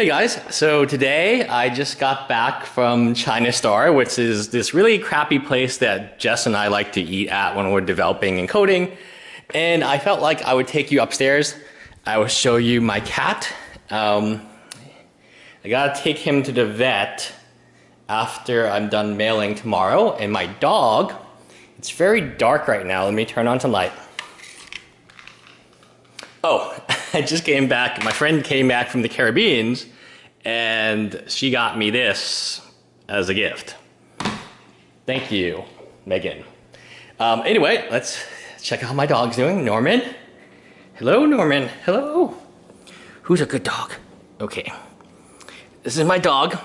Hey guys, so today I just got back from China Star, which is this really crappy place that Jess and I like to eat at when we're developing and coding. And I felt like I would take you upstairs. I will show you my cat. Um, I gotta take him to the vet after I'm done mailing tomorrow. And my dog, it's very dark right now. Let me turn on some light. Oh, I just came back. My friend came back from the Caribbeans and she got me this as a gift. Thank you, Megan. Um, anyway, let's check out how my dog's doing. Norman. Hello, Norman. Hello. Who's a good dog? Okay. This is my dog.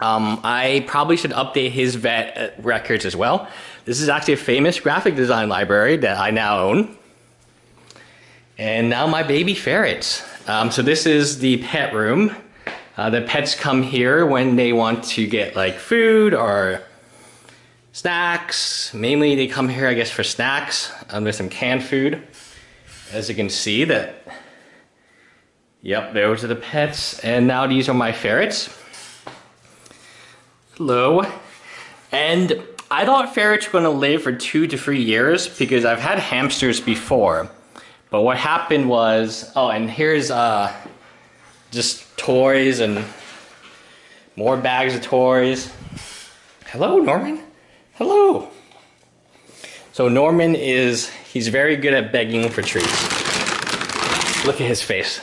Um, I probably should update his vet uh, records as well. This is actually a famous graphic design library that I now own. And now my baby ferrets. Um, so this is the pet room. Uh, the pets come here when they want to get like food or snacks. Mainly they come here, I guess, for snacks. Um, there's some canned food. As you can see that, yep, those are the pets. And now these are my ferrets. Hello. And I thought ferrets were gonna live for two to three years because I've had hamsters before. But what happened was, oh, and here's uh, just toys and more bags of toys. Hello, Norman. Hello. So Norman is, he's very good at begging for treats. Look at his face.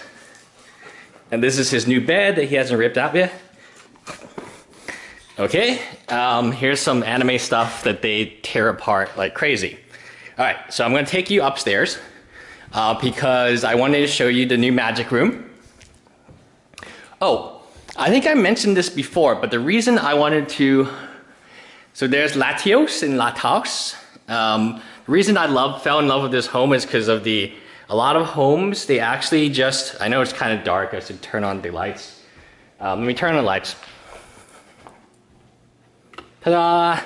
And this is his new bed that he hasn't ripped out yet. Okay, um, here's some anime stuff that they tear apart like crazy. All right, so I'm gonna take you upstairs uh, because I wanted to show you the new magic room. Oh, I think I mentioned this before, but the reason I wanted to, so there's Latios and Latias. Um, the reason I love, fell in love with this home is because of the, a lot of homes, they actually just, I know it's kind of dark, I should turn on the lights. Um, let me turn on the lights. Ta-da!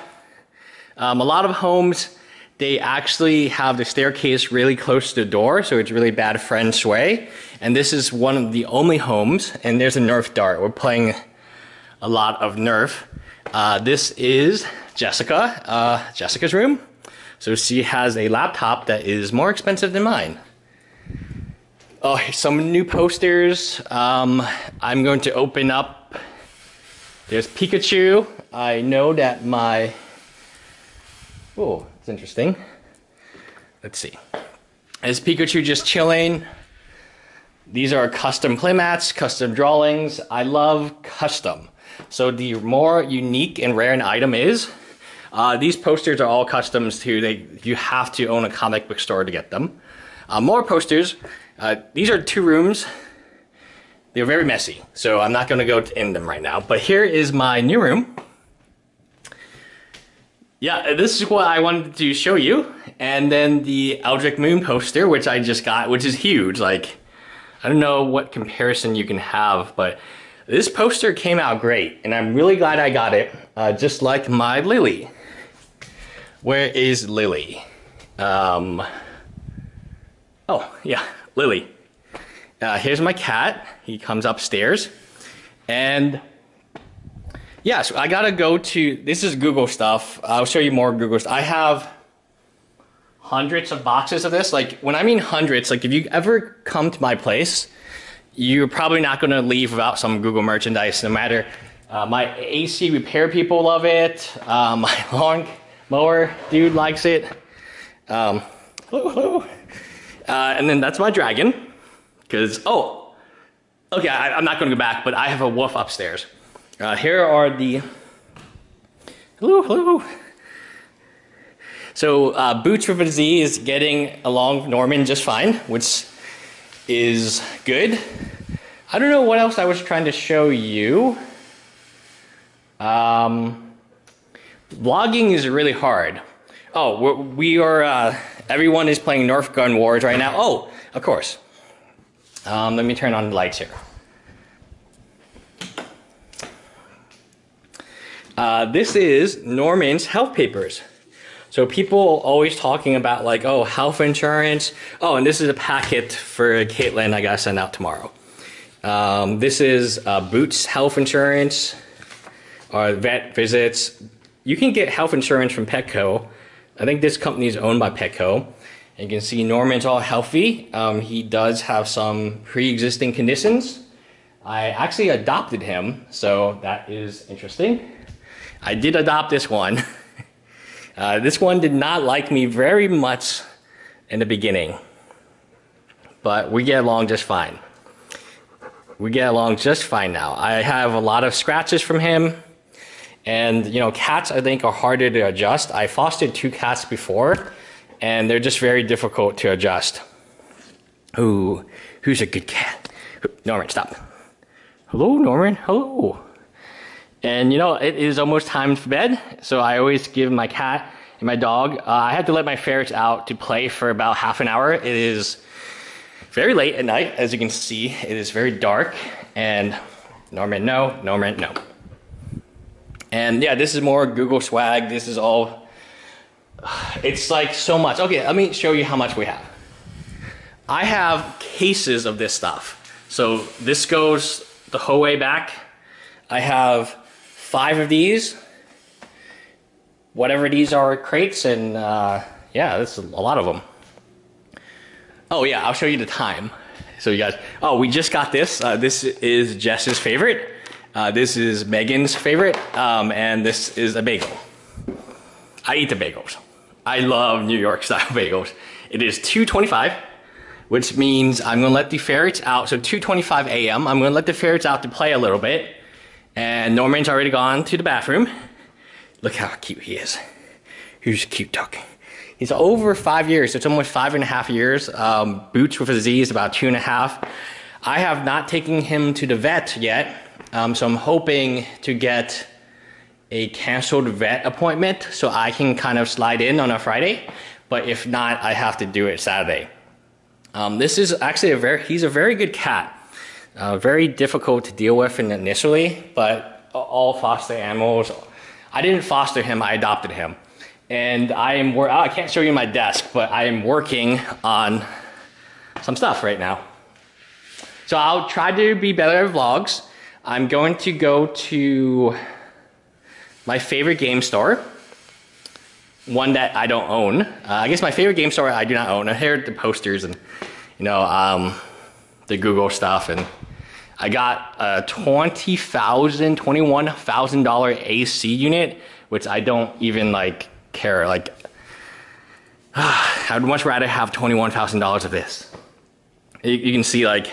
Um, a lot of homes, they actually have the staircase really close to the door, so it's really bad feng shui. And this is one of the only homes, and there's a Nerf dart. We're playing a lot of Nerf. Uh, this is Jessica, uh, Jessica's room. So she has a laptop that is more expensive than mine. Oh, some new posters. Um, I'm going to open up. There's Pikachu. I know that my. Oh, it's interesting. Let's see. Is Pikachu just chilling? These are custom playmats, custom drawings. I love custom. So the more unique and rare an item is, uh, these posters are all customs to, they, you have to own a comic book store to get them. Uh, more posters. Uh, these are two rooms. They're very messy, so I'm not gonna go in them right now. But here is my new room. Yeah, this is what I wanted to show you. And then the Eldritch Moon poster, which I just got, which is huge. Like, I don't know what comparison you can have, but this poster came out great. And I'm really glad I got it, uh, just like my Lily. Where is Lily? Um, oh, yeah, Lily. Uh, here's my cat. He comes upstairs. And yeah, so I gotta go to, this is Google stuff. I'll show you more Google stuff. I have hundreds of boxes of this. Like when I mean hundreds, like if you ever come to my place, you're probably not gonna leave without some Google merchandise, no matter. Uh, my AC repair people love it. Uh, my lawn mower dude likes it. Um, hello, hello. Uh, and then that's my dragon. Because, oh, okay, I, I'm not gonna go back, but I have a wolf upstairs. Uh, here are the, hello, hello. So uh, Boots with Z is getting along Norman just fine, which is good. I don't know what else I was trying to show you. Um, vlogging is really hard. Oh, we are, uh, everyone is playing Nerf Gun Wars right now. Oh, of course. Um, let me turn on the lights here. Uh, this is Norman's health papers. So people always talking about like, oh, health insurance. Oh, and this is a packet for Caitlin I gotta send out tomorrow. Um, this is uh, Boots Health Insurance or vet visits. You can get health insurance from Petco. I think this company is owned by Petco. You can see Norman's all healthy. Um, he does have some pre-existing conditions. I actually adopted him, so that is interesting. I did adopt this one. Uh, this one did not like me very much in the beginning, but we get along just fine. We get along just fine now. I have a lot of scratches from him, and you know, cats I think are harder to adjust. I fostered two cats before, and they're just very difficult to adjust. Ooh, who's a good cat? Norman, stop. Hello, Norman. Hello. And you know, it is almost time for bed, so I always give my cat and my dog, uh, I have to let my ferrets out to play for about half an hour. It is very late at night, as you can see. It is very dark, and Norman, no, Norman, no. And yeah, this is more Google swag. This is all, it's like so much. Okay, let me show you how much we have. I have cases of this stuff. So this goes the whole way back. I have five of these, whatever these are crates, and uh, yeah, this is a lot of them. Oh yeah, I'll show you the time. So you guys, oh, we just got this. Uh, this is Jess's favorite. Uh, this is Megan's favorite, um, and this is a bagel. I eat the bagels. I love New York style bagels. It is 225, which means I'm gonna let the ferrets out. So 2.25 a.m., I'm gonna let the ferrets out to play a little bit. And Norman's already gone to the bathroom. Look how cute he is. He's a cute dog. He's over five years. So it's almost five and a half years. Um, boots with a Z is about two and a half. I have not taken him to the vet yet. Um, so I'm hoping to get a canceled vet appointment so I can kind of slide in on a Friday. But if not, I have to do it Saturday. Um, this is actually a very, he's a very good cat. Uh, very difficult to deal with initially, but all foster animals, I didn't foster him, I adopted him. And I am, I can't show you my desk, but I am working on some stuff right now. So I'll try to be better at vlogs. I'm going to go to my favorite game store, one that I don't own. Uh, I guess my favorite game store I do not own. I heard the posters and, you know, um, the Google stuff and I got a $20,000, $21,000 AC unit, which I don't even like care. Like, I'd much rather have $21,000 of this. You, you can see like,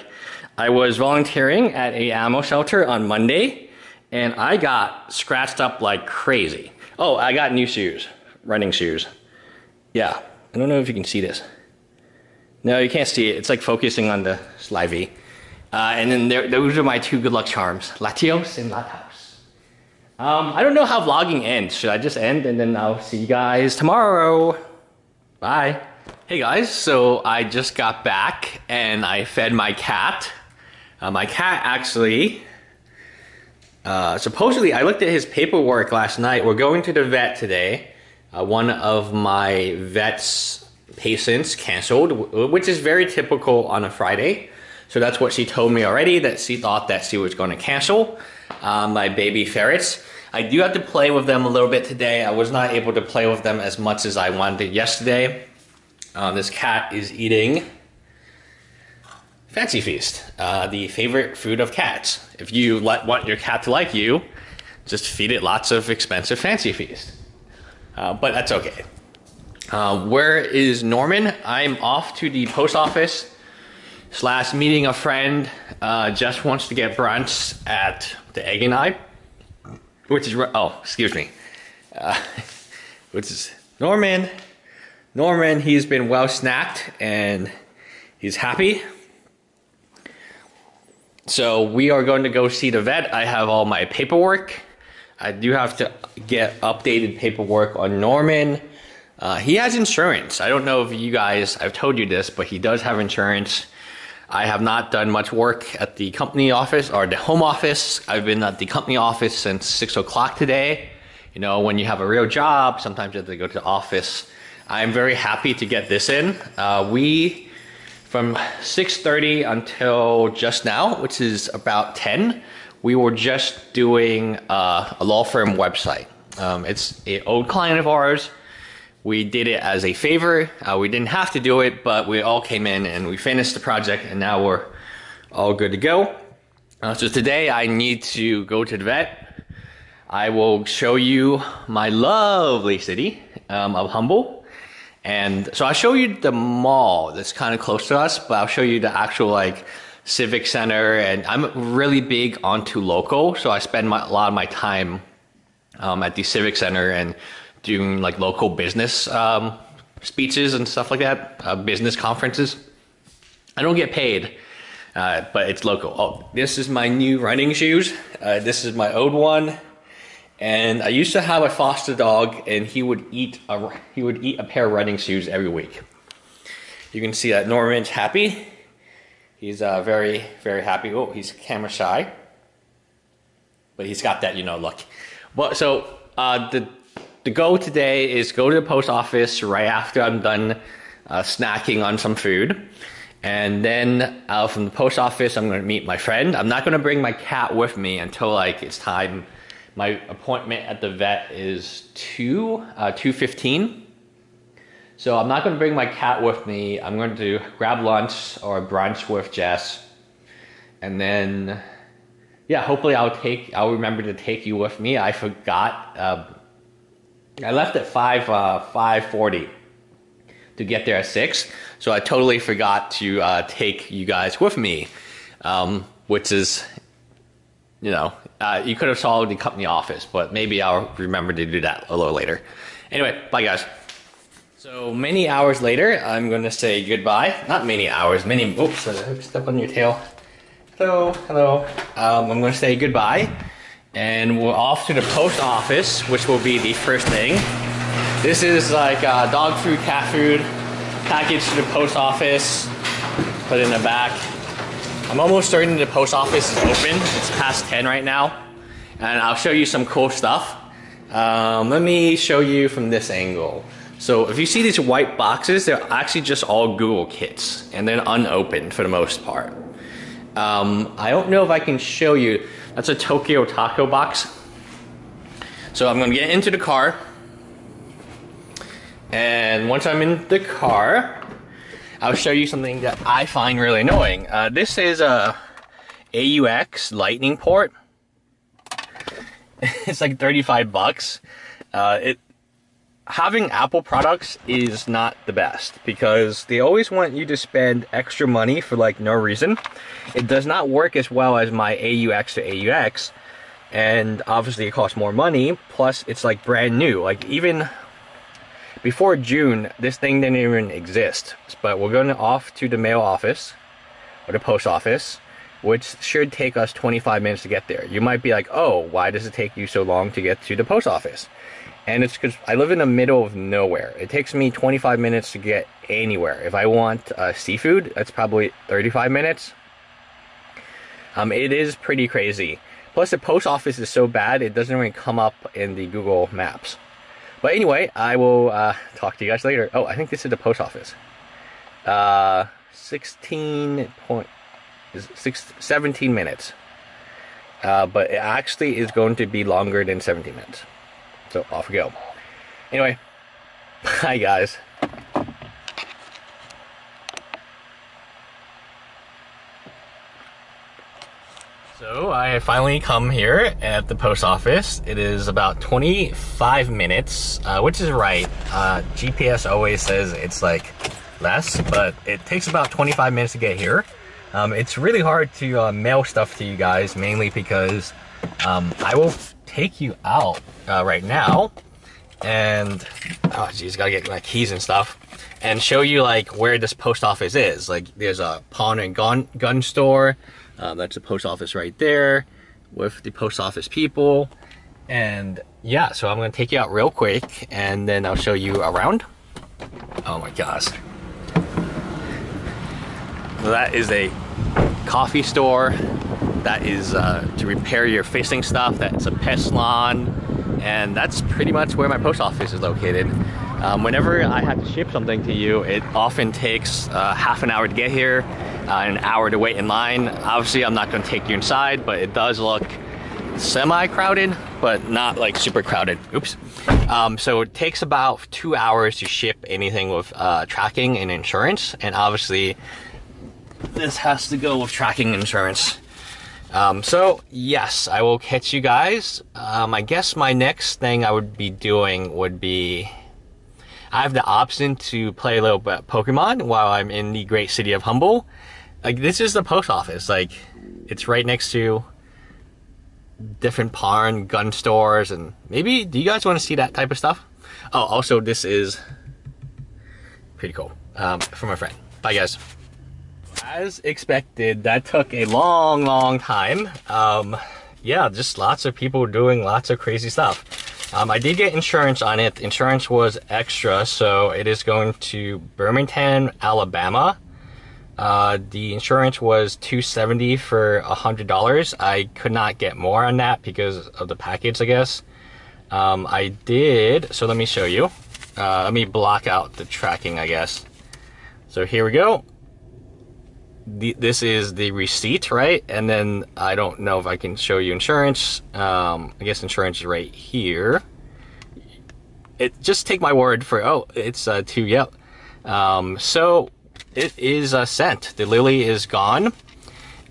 I was volunteering at a ammo shelter on Monday and I got scratched up like crazy. Oh, I got new shoes, running shoes. Yeah, I don't know if you can see this. No, you can't see it. It's like focusing on the slivey. Uh, and then there, those are my two good luck charms, Latios and Latias. Um, I don't know how vlogging ends. Should I just end and then I'll see you guys tomorrow? Bye. Hey guys, so I just got back and I fed my cat. Uh, my cat actually, uh, supposedly, I looked at his paperwork last night. We're going to the vet today. Uh, one of my vet's patients canceled, which is very typical on a Friday. So that's what she told me already, that she thought that she was going to cancel um, my baby ferrets. I do have to play with them a little bit today. I was not able to play with them as much as I wanted yesterday. Uh, this cat is eating Fancy Feast, uh, the favorite food of cats. If you let, want your cat to like you, just feed it lots of expensive Fancy Feast. Uh, but that's okay. Uh, where is Norman? I'm off to the post office slash meeting a friend uh, just wants to get brunch at the Egg and I, which is oh excuse me, uh, which is Norman. Norman, he's been well snacked and he's happy. So we are going to go see the vet. I have all my paperwork. I do have to get updated paperwork on Norman. Uh, he has insurance. I don't know if you guys, I've told you this, but he does have insurance. I have not done much work at the company office or the home office. I've been at the company office since six o'clock today. You know, when you have a real job, sometimes you have to go to the office. I'm very happy to get this in. Uh, we from 6.30 until just now, which is about 10, we were just doing uh, a law firm website. Um, it's an old client of ours. We did it as a favor. Uh, we didn't have to do it, but we all came in and we finished the project and now we're all good to go. Uh, so today I need to go to the vet. I will show you my lovely city um, of Humble. And so I'll show you the mall that's kind of close to us, but I'll show you the actual like civic center. And I'm really big onto local, so I spend my, a lot of my time um, at the civic center and doing like local business um, speeches and stuff like that, uh, business conferences. I don't get paid, uh, but it's local. Oh, this is my new running shoes. Uh, this is my old one. And I used to have a foster dog, and he would eat a he would eat a pair of running shoes every week. You can see that Norman's happy. He's uh, very very happy. Oh, he's camera shy, but he's got that you know look. But so uh, the the goal today is go to the post office right after I'm done uh, snacking on some food. And then uh, from the post office, I'm going to meet my friend. I'm not going to bring my cat with me until like it's time my appointment at the vet is 2, uh, 2.15. So I'm not going to bring my cat with me. I'm going to grab lunch or brunch with Jess. And then, yeah, hopefully I'll take, I'll remember to take you with me. I forgot, uh, I left at 5, uh, 5.40 to get there at 6. So I totally forgot to uh, take you guys with me, um, which is you know, uh, you could have solved the company office, but maybe I'll remember to do that a little later. Anyway, bye guys. So many hours later, I'm going to say goodbye. Not many hours, many, oops, I step on your tail. Hello, hello. Um, I'm going to say goodbye. And we're off to the post office, which will be the first thing. This is like uh, dog food, cat food, package to the post office, put in the back. I'm almost starting the post office is open. It's past 10 right now. And I'll show you some cool stuff. Um, let me show you from this angle. So if you see these white boxes, they're actually just all Google kits and they're unopened for the most part. Um, I don't know if I can show you. That's a Tokyo Taco box. So I'm gonna get into the car. And once I'm in the car, I'll show you something that I find really annoying. Uh, this is a AUX lightning port. it's like 35 bucks. Uh, it having Apple products is not the best because they always want you to spend extra money for like no reason. It does not work as well as my AUX to AUX and obviously it costs more money plus it's like brand new like even before June, this thing didn't even exist. But we're going off to the mail office or the post office, which should take us 25 minutes to get there. You might be like, oh, why does it take you so long to get to the post office? And it's because I live in the middle of nowhere. It takes me 25 minutes to get anywhere. If I want uh, seafood, that's probably 35 minutes. Um, it is pretty crazy. Plus, the post office is so bad, it doesn't even come up in the Google Maps. But anyway, I will uh, talk to you guys later. Oh, I think this is the post office. Uh, 16 point, six, 17 minutes. Uh, but it actually is going to be longer than 17 minutes. So off we go. Anyway, bye guys. So I finally come here at the post office. It is about 25 minutes, uh, which is right. Uh, GPS always says it's like less, but it takes about 25 minutes to get here. Um, it's really hard to uh, mail stuff to you guys, mainly because um, I will take you out uh, right now and oh geez, gotta get my keys and stuff and show you like where this post office is. Like there's a pawn and gun gun store um, that's the post office right there with the post office people. And yeah, so I'm gonna take you out real quick and then I'll show you around. Oh my gosh. That is a coffee store. That is uh, to repair your facing stuff. That's a pest salon. And that's pretty much where my post office is located. Um, whenever I have to ship something to you, it often takes uh, half an hour to get here, uh, an hour to wait in line. Obviously, I'm not going to take you inside, but it does look semi-crowded, but not like super crowded. Oops. Um, so it takes about two hours to ship anything with uh, tracking and insurance, and obviously this has to go with tracking insurance. Um, so yes, I will catch you guys. Um, I guess my next thing I would be doing would be I have the option to play a little bit Pokemon while I'm in the great city of Humble. Like this is the post office. Like it's right next to different pawn gun stores and maybe do you guys want to see that type of stuff? Oh, also this is pretty cool um, from my friend. Bye guys. As expected, that took a long, long time. Um, yeah, just lots of people doing lots of crazy stuff. Um, I did get insurance on it. Insurance was extra, so it is going to Birmingham, Alabama. Uh, the insurance was 270 for $100. I could not get more on that because of the package, I guess. Um, I did, so let me show you. Uh, let me block out the tracking, I guess. So here we go the, this is the receipt, right? And then I don't know if I can show you insurance. Um, I guess insurance is right here. It just take my word for oh, it's uh, two yep. Um, so it is uh, sent. The lily is gone,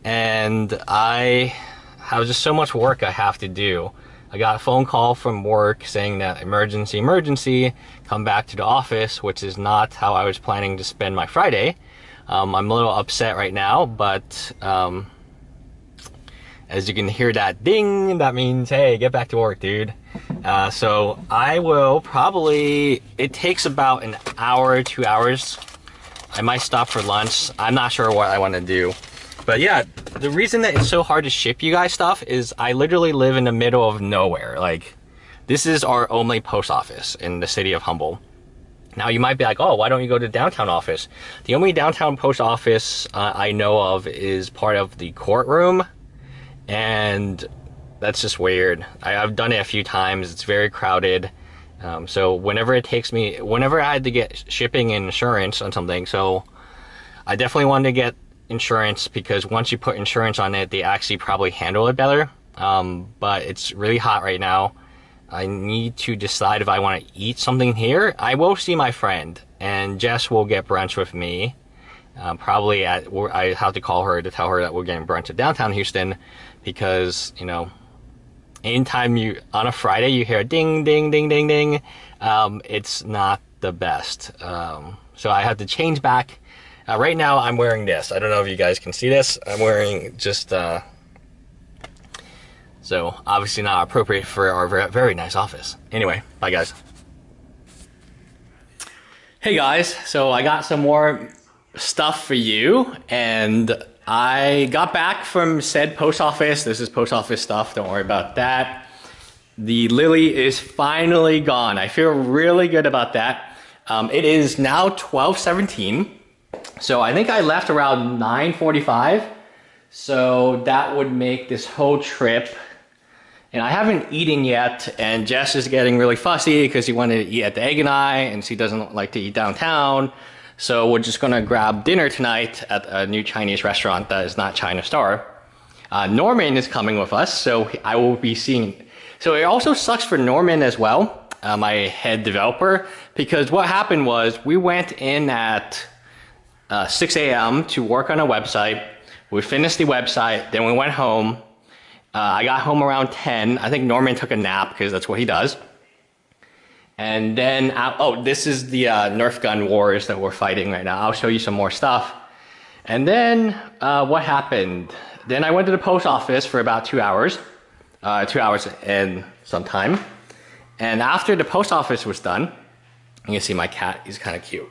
and I have just so much work I have to do. I got a phone call from work saying that emergency, emergency, come back to the office, which is not how I was planning to spend my Friday. Um, I'm a little upset right now, but um, as you can hear that ding, that means, hey, get back to work, dude. Uh, so I will probably, it takes about an hour, two hours. I might stop for lunch. I'm not sure what I want to do. But yeah, the reason that it's so hard to ship you guys stuff is I literally live in the middle of nowhere. Like, this is our only post office in the city of Humble. Now you might be like, oh, why don't you go to downtown office? The only downtown post office uh, I know of is part of the courtroom, and that's just weird. I, have done it a few times. It's very crowded. Um, so whenever it takes me, whenever I had to get shipping and insurance on something, so I definitely wanted to get insurance because once you put insurance on it, they actually probably handle it better. Um, but it's really hot right now. I need to decide if I want to eat something here. I will see my friend, and Jess will get brunch with me. Uh, probably at I have to call her to tell her that we're getting brunch at downtown Houston, because you know, anytime you on a Friday you hear ding ding ding ding ding, um, it's not the best. Um, so I have to change back. Uh, right now I'm wearing this. I don't know if you guys can see this. I'm wearing just. Uh, so obviously not appropriate for our very nice office. Anyway, bye guys. Hey guys, so I got some more stuff for you and I got back from said post office. This is post office stuff, don't worry about that. The lily is finally gone. I feel really good about that. Um, it is now 1217. So I think I left around 945. So that would make this whole trip and I haven't eaten yet, and Jess is getting really fussy because he wanted to eat at the Egg and I, and she doesn't like to eat downtown. So we're just gonna grab dinner tonight at a new Chinese restaurant that is not China Star. Uh, Norman is coming with us, so I will be seeing. So it also sucks for Norman as well, uh, my head developer, because what happened was we went in at uh, 6 a.m. to work on a website. We finished the website, then we went home, uh, I got home around 10. I think Norman took a nap because that's what he does. And then, oh, this is the uh, Nerf gun wars that we're fighting right now. I'll show you some more stuff. And then, uh, what happened? Then I went to the post office for about two hours, uh, two hours and some time. And after the post office was done, you can see my cat, he's kind of cute.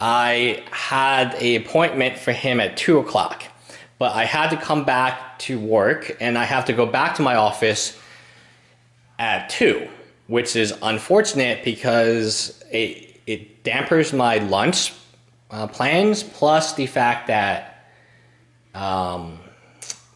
I had an appointment for him at two o'clock but I had to come back to work and I have to go back to my office at 2, which is unfortunate because it, it dampers my lunch uh, plans, plus the fact that, um,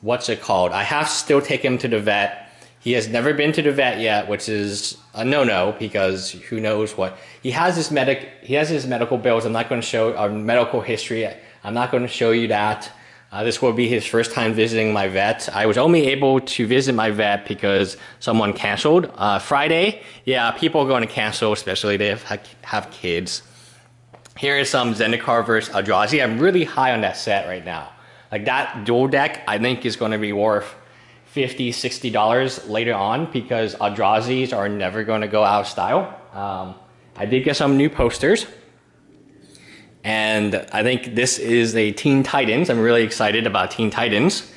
what's it called? I have to still take him to the vet He has never been to the vet yet, which is a no-no because who knows what he has his medic he has his medical bills. I'm not going to show our medical history. I'm not going to show you that. Uh, this will be his first time visiting my vet. I was only able to visit my vet because someone canceled. Uh, Friday, yeah, people are going to cancel, especially they have, have kids. Here is some Zendikar versus Eldrazi. I'm really high on that set right now. Like that dual deck, I think is going to be worth 50 $60 later on because Eldrazi's are never going to go out of style. Um, I did get some new posters. And I think this is a Teen Titans. I'm really excited about Teen Titans.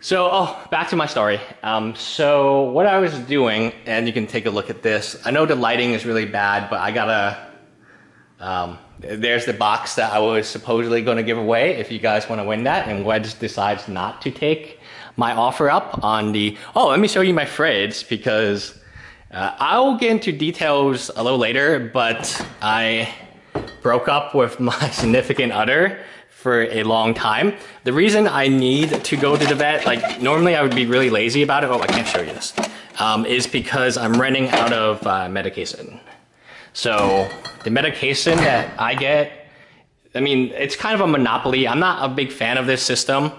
So, oh, back to my story. Um, so, what I was doing, and you can take a look at this. I know the lighting is really bad, but I gotta. Um, there's the box that I was supposedly going to give away if you guys want to win that, and Wedge decides not to take my offer up on the. Oh, let me show you my fridge because uh, I'll get into details a little later, but I broke up with my significant other for a long time. The reason I need to go to the vet, like normally I would be really lazy about it. Oh, I can't show you this. Um, is because I'm running out of uh, medication. So the medication that I get, I mean, it's kind of a monopoly. I'm not a big fan of this system.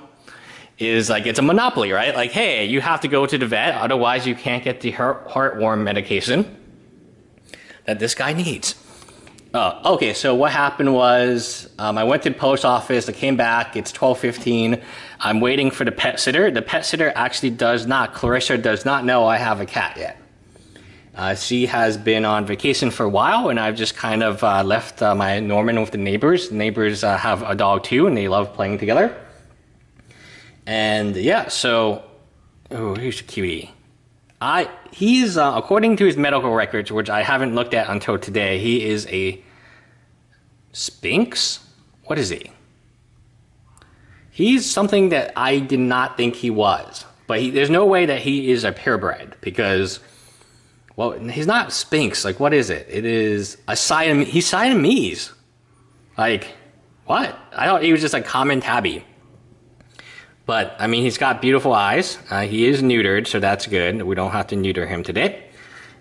Is like it's a monopoly, right? Like, hey, you have to go to the vet, otherwise you can't get the heart heartworm medication that this guy needs. Oh, okay. So what happened was um, I went to the post office. I came back. It's twelve fifteen. I'm waiting for the pet sitter. The pet sitter actually does not. Clarissa does not know I have a cat yet. Uh, she has been on vacation for a while, and I've just kind of uh, left uh, my Norman with the neighbors. The neighbors uh, have a dog too, and they love playing together. And yeah, so oh, here's a cutie. I he's uh, according to his medical records, which I haven't looked at until today. He is a Sphynx? What is he? He's something that I did not think he was. But he, there's no way that he is a purebred because, well, he's not Sphynx. Like, what is it? It is a Siamese. He's Siamese. Like, what? I thought he was just a common tabby. But, I mean, he's got beautiful eyes. Uh, he is neutered, so that's good. We don't have to neuter him today.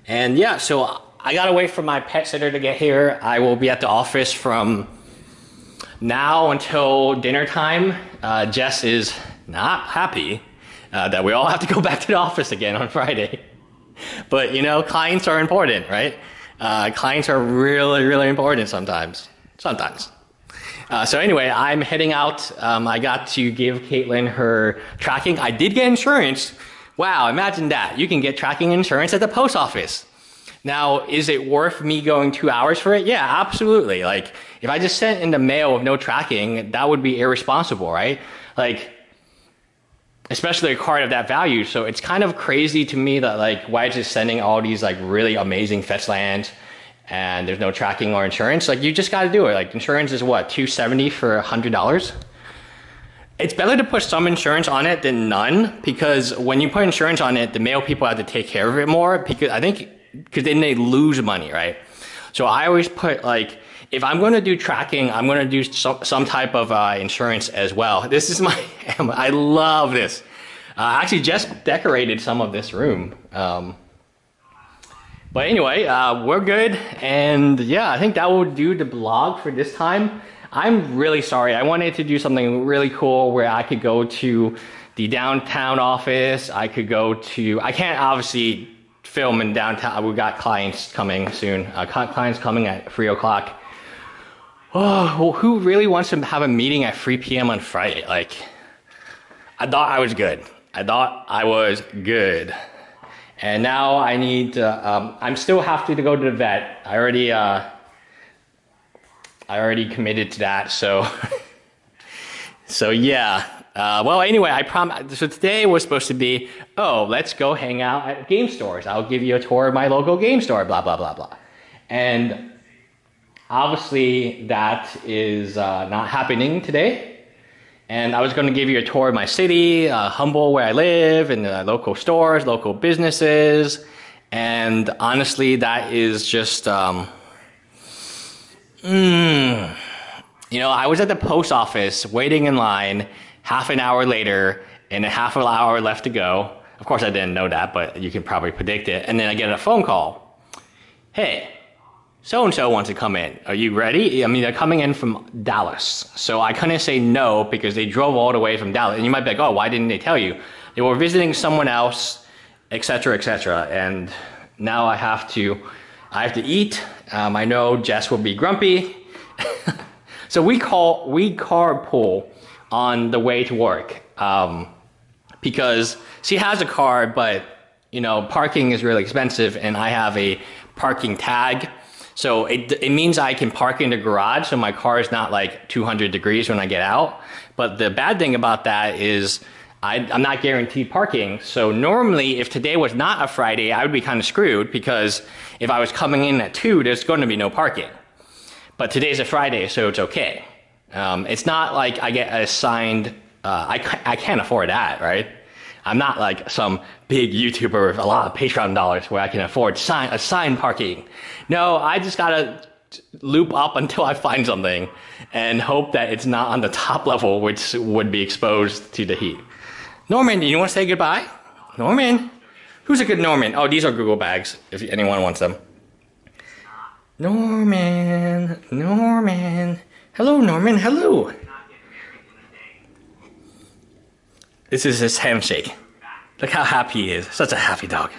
And yeah, so I gotta wait for my pet sitter to get here. I will be at the office from now until dinner time. Uh, Jess is not happy uh, that we all have to go back to the office again on Friday. But you know, clients are important, right? Uh, clients are really, really important sometimes. Sometimes. Uh, so anyway, I'm heading out. Um, I got to give Caitlin her tracking. I did get insurance. Wow, imagine that. You can get tracking insurance at the post office. Now, is it worth me going two hours for it? Yeah, absolutely. Like, if I just sent in the mail with no tracking, that would be irresponsible, right? Like, especially a card of that value. So it's kind of crazy to me that like why is sending all these like really amazing fetch lands and there's no tracking or insurance? Like you just got to do it. Like insurance is what two seventy for a hundred dollars. It's better to put some insurance on it than none because when you put insurance on it, the mail people have to take care of it more because I think because then they lose money, right? So I always put like, if I'm going to do tracking, I'm going to do some, some type of uh, insurance as well. This is my, I love this. Uh, actually, just decorated some of this room. Um, but anyway, uh, we're good. And yeah, I think that will do the blog for this time. I'm really sorry. I wanted to do something really cool where I could go to the downtown office. I could go to, I can't obviously film in downtown. We've got clients coming soon. Uh, clients coming at 3 o'clock. Oh, well, who really wants to have a meeting at 3 p.m. on Friday? Like, I thought I was good. I thought I was good. And now I need to, um, I'm still have to, to go to the vet. I already, uh, I already committed to that. So, so yeah, uh, well, anyway, I promise. So today was supposed to be, oh, let's go hang out at game stores. I'll give you a tour of my local game store. Blah blah blah blah. And obviously, that is uh, not happening today. And I was going to give you a tour of my city, uh, Humble, where I live, and the local stores, local businesses. And honestly, that is just, um, mm, you know, I was at the post office waiting in line half an hour later and a half an hour left to go. Of course, I didn't know that, but you can probably predict it. And then I get a phone call. Hey, so and so wants to come in. Are you ready? I mean, they're coming in from Dallas. So I couldn't say no because they drove all the way from Dallas. And you might be like, oh, why didn't they tell you? They were visiting someone else, etc., etc. And now I have to, I have to eat. Um, I know Jess will be grumpy. so we call, we carpool on the way to work. Um, because she has a car, but you know, parking is really expensive and I have a parking tag. So it, it means I can park in the garage so my car is not like 200 degrees when I get out. But the bad thing about that is I, am not guaranteed parking. So normally if today was not a Friday, I would be kind of screwed because if I was coming in at 2, there's going to be no parking. But today's a Friday, so it's okay. Um, it's not like I get assigned uh, I, I can't afford that, right? I'm not like some big YouTuber with a lot of Patreon dollars where I can afford sign, assigned parking. No, I just gotta loop up until I find something and hope that it's not on the top level, which would be exposed to the heat. Norman, do you want to say goodbye? Norman? Who's a good Norman? Oh, these are Google bags, if anyone wants them. Norman, Norman. Hello, Norman, hello. This is his handshake. Look how happy he is. Such a happy dog.